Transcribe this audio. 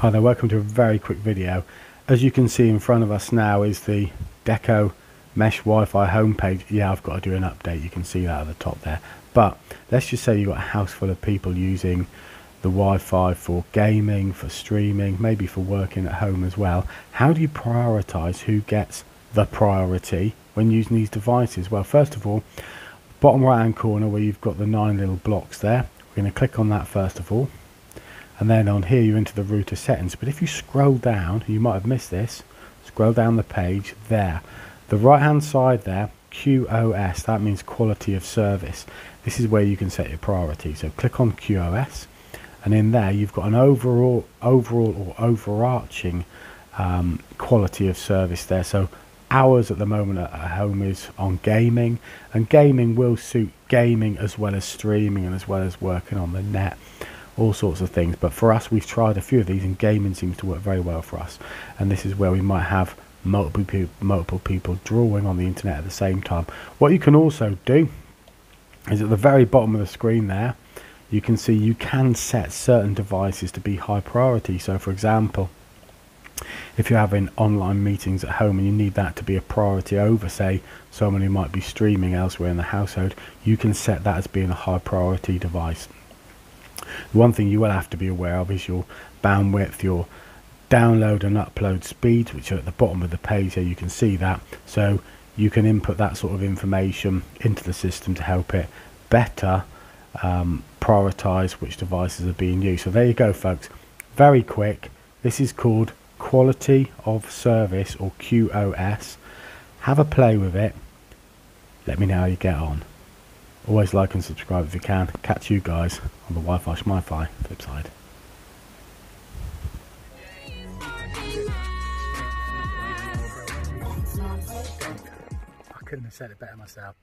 Hi there, welcome to a very quick video. As you can see in front of us now is the Deco Mesh Wi-Fi homepage. Yeah, I've got to do an update, you can see that at the top there. But let's just say you've got a house full of people using the Wi-Fi for gaming, for streaming, maybe for working at home as well. How do you prioritize who gets the priority when using these devices? Well, first of all, bottom right hand corner where you've got the nine little blocks there, we're going to click on that first of all and then on here you're into the router settings. But if you scroll down you might have missed this scroll down the page there. The right hand side there QoS that means quality of service. This is where you can set your priority. So click on QoS and in there you've got an overall overall or overarching um, quality of service there. So ours at the moment at home is on gaming and gaming will suit gaming as well as streaming and as well as working on the net all sorts of things. But for us, we've tried a few of these, and gaming seems to work very well for us. And this is where we might have multiple people, multiple people drawing on the internet at the same time. What you can also do is at the very bottom of the screen there, you can see you can set certain devices to be high priority. So, for example, if you're having online meetings at home and you need that to be a priority over, say, someone who might be streaming elsewhere in the household, you can set that as being a high priority device. One thing you will have to be aware of is your bandwidth, your download and upload speeds, which are at the bottom of the page here. You can see that. So you can input that sort of information into the system to help it better um, prioritize which devices are being used. So there you go, folks. Very quick. This is called Quality of Service or QoS. Have a play with it. Let me know how you get on. Always like and subscribe if you can. Catch you guys on the Wi-Fi Schmi-Fi flip side. I couldn't have said it better myself.